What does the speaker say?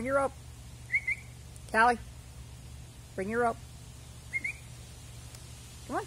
Bring her up. Callie. Bring her up. Come on.